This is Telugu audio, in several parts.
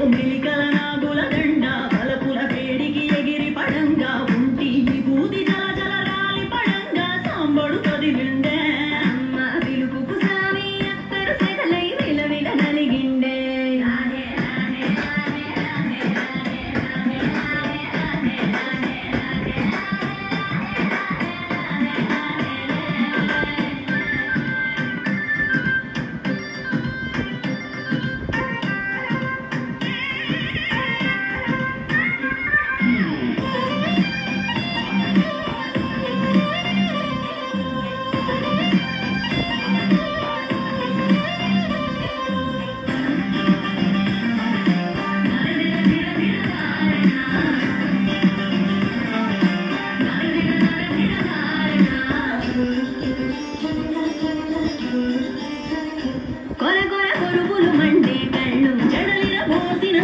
మేకల నాగుల దండ.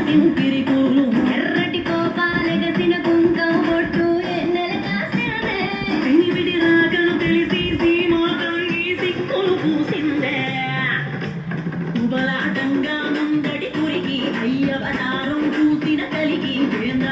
కోటి ఊపిరి కూలు ఎర్రటి కోపాలెగసిన కుంకం పొట్టు ఎన్నెల కాసిందే. పెనివిడి రాగలు తెలిసి సీమోకం ఈ సిక్కులు పూసిందే. ఉబలాటంగా ముందటి కురికి అయ్యవతారం చూసిన కలిగి కేంద్ర